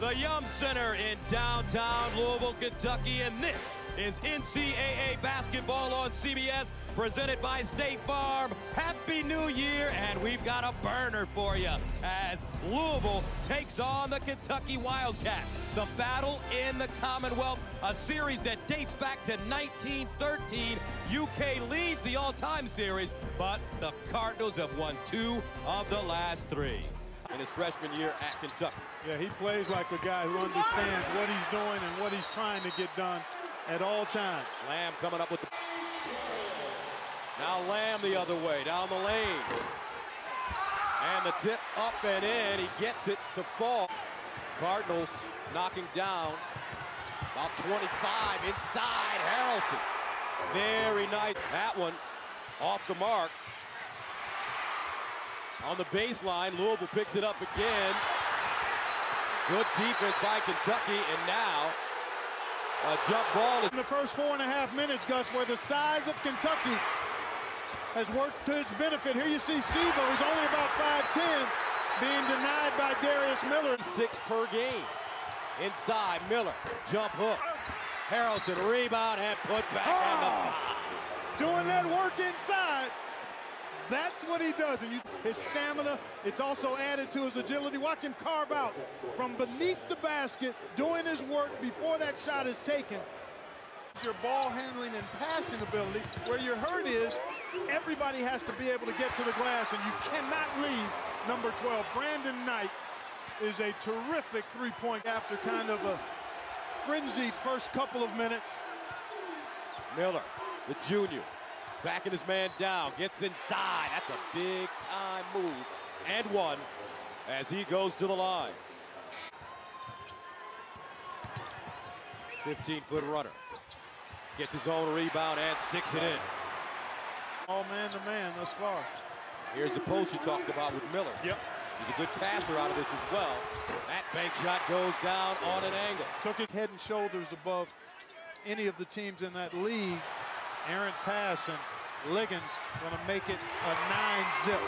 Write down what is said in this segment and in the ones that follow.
the Yum Center in downtown Louisville, Kentucky. And this is NCAA basketball on CBS, presented by State Farm. Happy New Year, and we've got a burner for you as Louisville takes on the Kentucky Wildcats. The battle in the Commonwealth, a series that dates back to 1913. UK leads the all-time series, but the Cardinals have won two of the last three in his freshman year at Kentucky. Yeah, he plays like a guy who understands what he's doing and what he's trying to get done at all times. Lamb coming up with the... Now Lamb the other way, down the lane. And the tip up and in. He gets it to fall. Cardinals knocking down about 25 inside Harrellson. Very nice. That one off the mark. On the baseline, Louisville picks it up again. Good defense by Kentucky, and now a jump ball. In the first four and a half minutes, Gus, where the size of Kentucky has worked to its benefit. Here you see Siva, who's only about 5'10", being denied by Darius Miller. Six per game. Inside, Miller, jump hook. Harrellson, rebound, and put back oh. in the ah! foul. Doing that work inside. That's what he does. And you, his stamina, it's also added to his agility. Watch him carve out from beneath the basket, doing his work before that shot is taken. Your ball handling and passing ability, where your hurt is, everybody has to be able to get to the glass, and you cannot leave number 12. Brandon Knight is a terrific three-point after kind of a frenzied first couple of minutes. Miller, the junior, Backing his man down, gets inside. That's a big time move. And one as he goes to the line. 15-foot runner. Gets his own rebound and sticks it in. All man to man thus far. Here's the post you talked about with Miller. Yep. He's a good passer out of this as well. That bank shot goes down on an angle. Took it head and shoulders above any of the teams in that league errant pass, and Liggins going to make it a nine-zip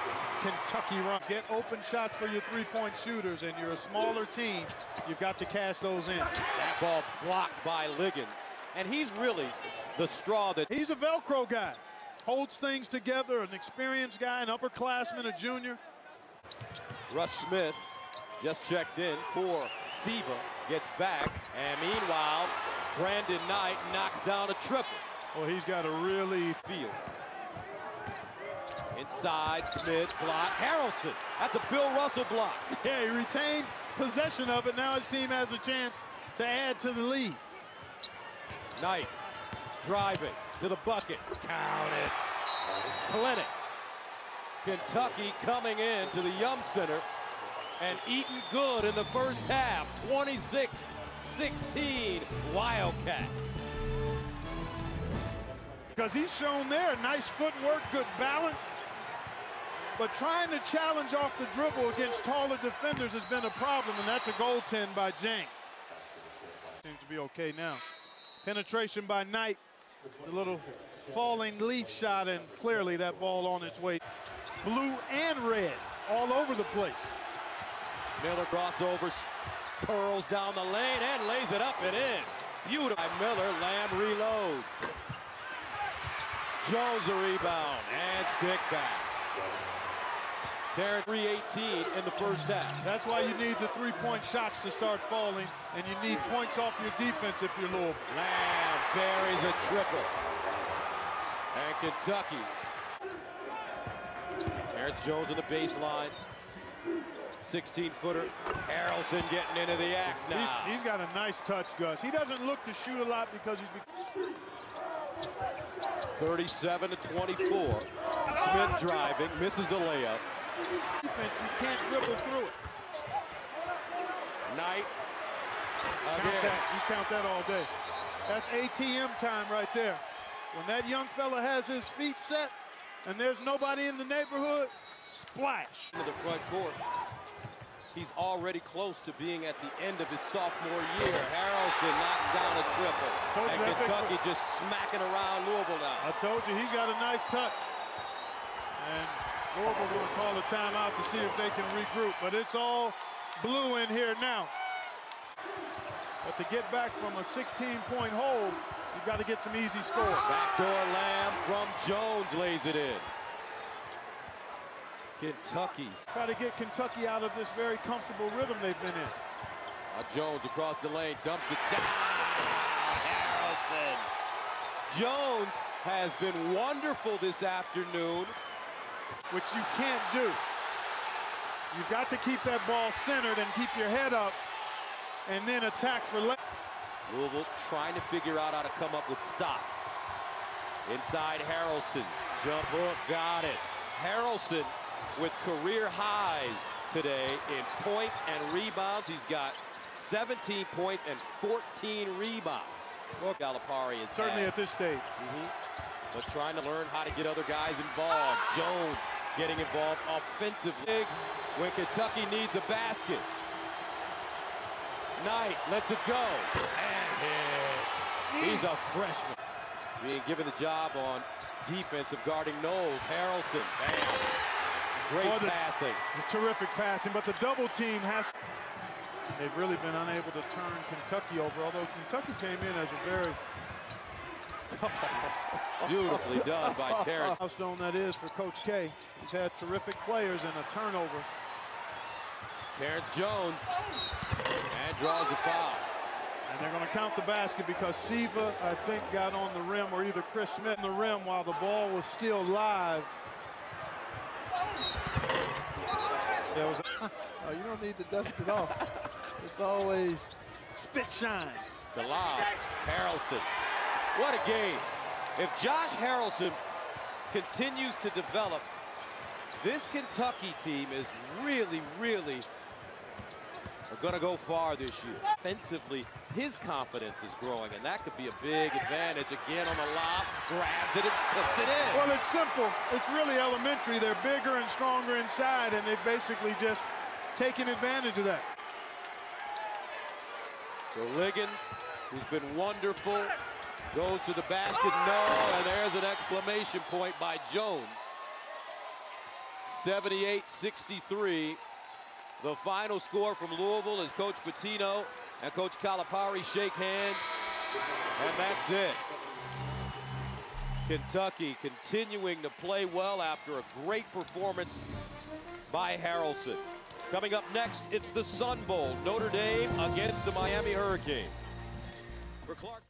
Kentucky run. Get open shots for your three-point shooters, and you're a smaller team. You've got to cash those in. That ball blocked by Liggins, and he's really the straw that... He's a Velcro guy. Holds things together, an experienced guy, an upperclassman, a junior. Russ Smith just checked in for Siva, gets back, and meanwhile, Brandon Knight knocks down a triple. Well, he's got to really feel. Inside, Smith, block. Harrellson, that's a Bill Russell block. Yeah, he retained possession of it. Now his team has a chance to add to the lead. Knight driving to the bucket. Count it. Clinic. Kentucky coming in to the Yum Center and eating good in the first half. 26-16 Wildcats because he's shown there nice footwork, good balance. But trying to challenge off the dribble against taller defenders has been a problem, and that's a goal goaltend by Jang. Seems to be okay now. Penetration by Knight. The little falling leaf shot, and clearly that ball on its way. Blue and red all over the place. Miller crossovers, pearls down the lane, and lays it up and in. Beautiful. Miller, Lamb reloads. Jones a rebound and stick back. Terrence 318 in the first half. That's why you need the three-point shots to start falling, and you need points off your defense if you're Louisville. Lamb buries a triple. And Kentucky. Terrence Jones on the baseline. 16-footer. Harrellson getting into the act now. He, has got a nice touch, Gus. He doesn't look to shoot a lot because he's... 37 to 24. Smith driving, misses the layup. Defense, you can't dribble through it. Knight. Count that. You count that all day. That's ATM time right there. When that young fella has his feet set and there's nobody in the neighborhood, splash. Into the front court. He's already close to being at the end of his sophomore year. Harrellson knocks down a triple. And Kentucky just smacking around Louisville now. I told you, he's got a nice touch. And Louisville will call a timeout to see if they can regroup. But it's all blue in here now. But to get back from a 16-point hold, you've got to get some easy scores. Backdoor Lamb from Jones lays it in. Kentucky's. Try to get Kentucky out of this very comfortable rhythm they've been in. Now Jones across the lane, dumps it down. Harrellson. Jones has been wonderful this afternoon. Which you can't do. You've got to keep that ball centered and keep your head up and then attack for left. Louisville trying to figure out how to come up with stops. Inside Harrellson. Jump hook, got it. Harrellson with career highs today in points and rebounds. He's got 17 points and 14 rebounds. Well, Calipari is certainly had. at this stage. Mm -hmm. But trying to learn how to get other guys involved. Jones getting involved offensively when Kentucky needs a basket. Knight lets it go and hits. He's a freshman. Being given the job on defense of guarding Knowles. Harrellson, bam. Great the, passing. Terrific passing, but the double team has. They've really been unable to turn Kentucky over, although Kentucky came in as a very Beautifully done by Terrence. Milestone that is for Coach K. He's had terrific players and a turnover. Terrence Jones and draws a foul. And they're going to count the basket because Siva, I think, got on the rim, or either Chris Smith on the rim while the ball was still live. There was a, oh, you don't need to dust it off. It's always spit shine. The lob, Harrellson. What a game. If Josh Harrellson continues to develop, this Kentucky team is really, really going to go far this year. Offensively, his confidence is growing, and that could be a big advantage. Again on the lob, grabs it and puts it in. Well, it's simple. It's really elementary. They're bigger and stronger inside, and they've basically just taken advantage of that. So Liggins, who's been wonderful, goes to the basket. No, and there's an exclamation point by Jones. 78-63. The final score from Louisville is Coach Pitino and Coach Calipari shake hands, and that's it. Kentucky continuing to play well after a great performance by Harrellson. Coming up next, it's the Sun Bowl. Notre Dame against the Miami Hurricanes. For Clark.